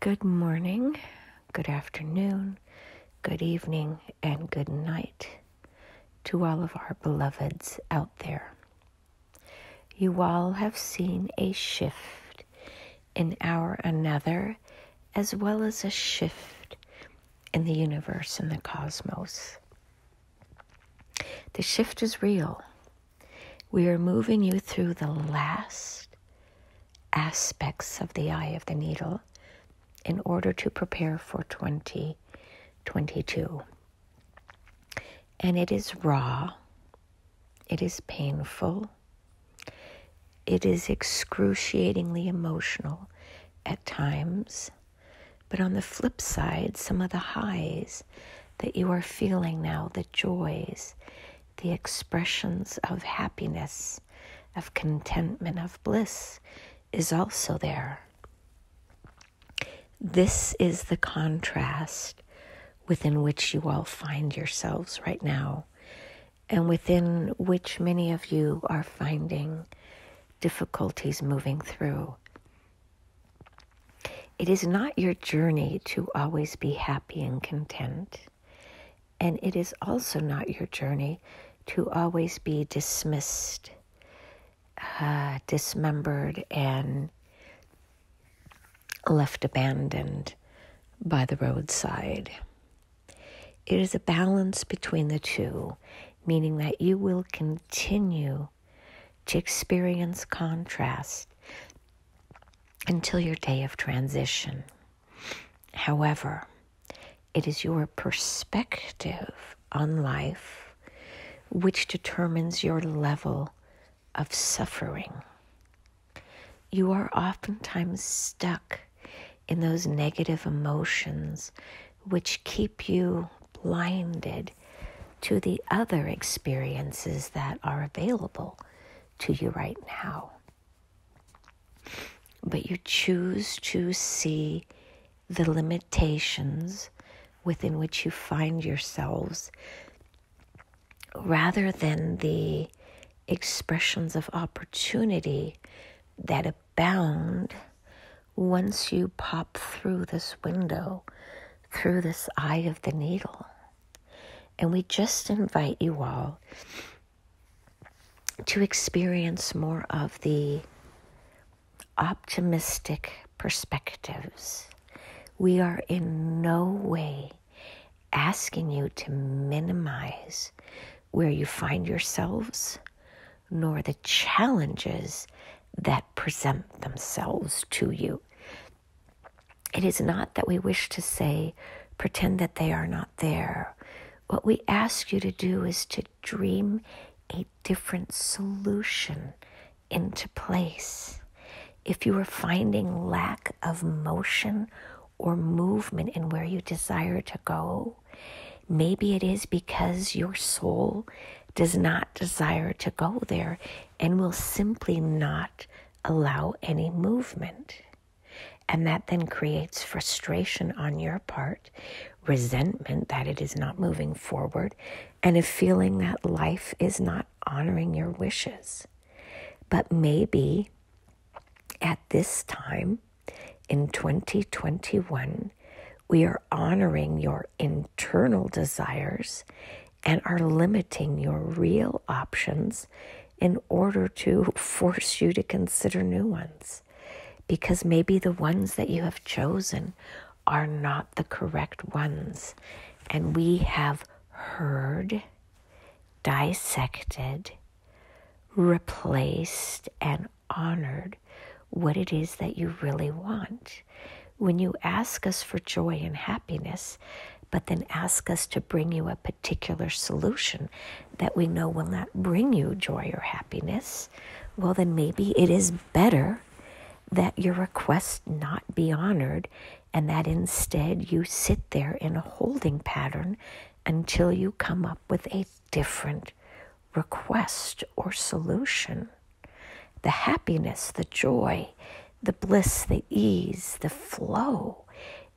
Good morning, good afternoon, good evening, and good night to all of our beloveds out there. You all have seen a shift in our another, as well as a shift in the universe and the cosmos. The shift is real. We are moving you through the last aspects of the eye of the needle in order to prepare for 2022. And it is raw, it is painful, it is excruciatingly emotional at times. But on the flip side, some of the highs that you are feeling now, the joys, the expressions of happiness, of contentment, of bliss, is also there. This is the contrast within which you all find yourselves right now, and within which many of you are finding difficulties moving through. It is not your journey to always be happy and content, and it is also not your journey to always be dismissed, uh, dismembered, and left abandoned by the roadside. It is a balance between the two, meaning that you will continue to experience contrast until your day of transition. However, it is your perspective on life which determines your level of suffering. You are oftentimes stuck in those negative emotions which keep you blinded to the other experiences that are available to you right now. But you choose to see the limitations within which you find yourselves rather than the expressions of opportunity that abound once you pop through this window, through this eye of the needle. And we just invite you all to experience more of the optimistic perspectives. We are in no way asking you to minimize where you find yourselves, nor the challenges that present themselves to you. It is not that we wish to say, pretend that they are not there. What we ask you to do is to dream a different solution into place. If you are finding lack of motion or movement in where you desire to go, maybe it is because your soul does not desire to go there and will simply not allow any movement. And that then creates frustration on your part, resentment that it is not moving forward, and a feeling that life is not honoring your wishes. But maybe at this time in 2021, we are honoring your internal desires and are limiting your real options in order to force you to consider new ones because maybe the ones that you have chosen are not the correct ones. And we have heard, dissected, replaced, and honored what it is that you really want. When you ask us for joy and happiness, but then ask us to bring you a particular solution that we know will not bring you joy or happiness, well, then maybe it is better that your request not be honored and that instead you sit there in a holding pattern until you come up with a different request or solution. The happiness, the joy, the bliss, the ease, the flow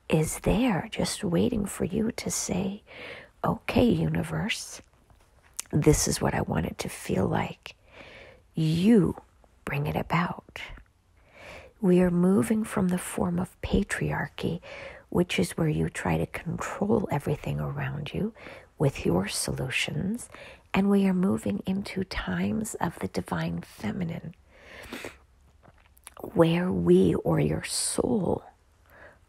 is there just waiting for you to say, okay, universe, this is what I want it to feel like. You bring it about We are moving from the form of patriarchy, which is where you try to control everything around you with your solutions, and we are moving into times of the divine feminine, where we or your soul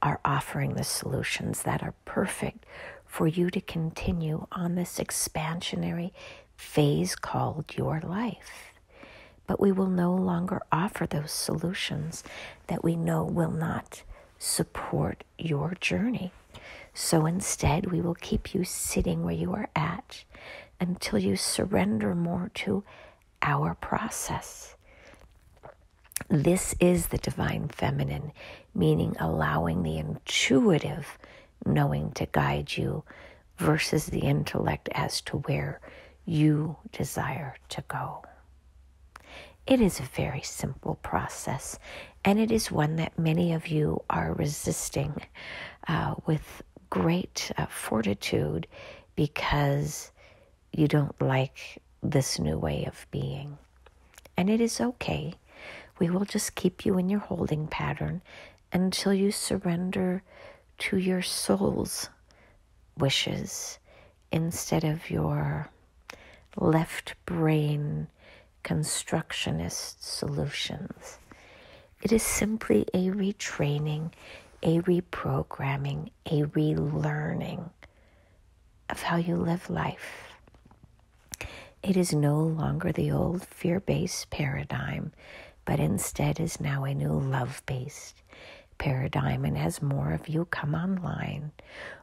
are offering the solutions that are perfect for you to continue on this expansionary phase called your life. But we will no longer offer those solutions that we know will not support your journey. So instead, we will keep you sitting where you are at until you surrender more to our process. This is the divine feminine, meaning allowing the intuitive knowing to guide you versus the intellect as to where you desire to go. It is a very simple process, and it is one that many of you are resisting uh, with great uh, fortitude because you don't like this new way of being. And it is okay. We will just keep you in your holding pattern until you surrender to your soul's wishes instead of your left brain constructionist solutions. It is simply a retraining, a reprogramming, a relearning of how you live life. It is no longer the old fear based paradigm, but instead is now a new love based paradigm. And as more of you come online,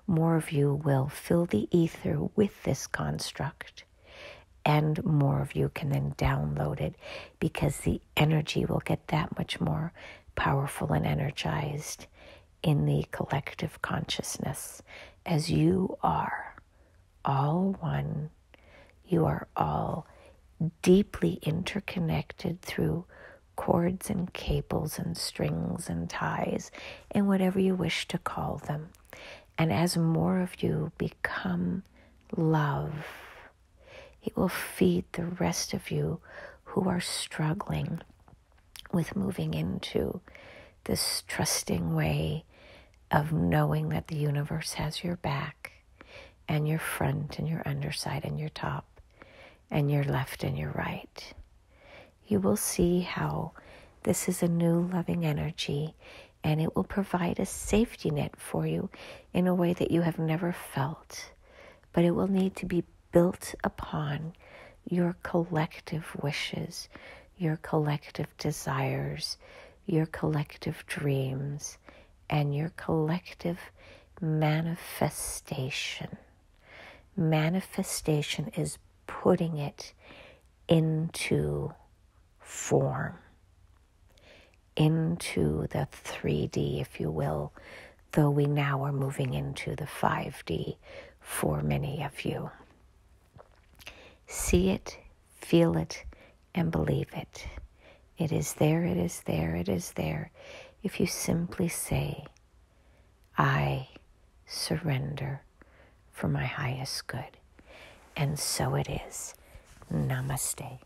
more of you will fill the ether with this construct and more of you can then download it because the energy will get that much more powerful and energized in the collective consciousness as you are all one. You are all deeply interconnected through cords and cables and strings and ties and whatever you wish to call them. And as more of you become love, it will feed the rest of you who are struggling with moving into this trusting way of knowing that the universe has your back and your front and your underside and your top and your left and your right. You will see how this is a new loving energy and it will provide a safety net for you in a way that you have never felt. But it will need to be built upon your collective wishes, your collective desires, your collective dreams, and your collective manifestation. Manifestation is putting it into form, into the 3D, if you will, though we now are moving into the 5D for many of you. See it, feel it, and believe it. It is there, it is there, it is there. If you simply say, I surrender for my highest good. And so it is. Namaste.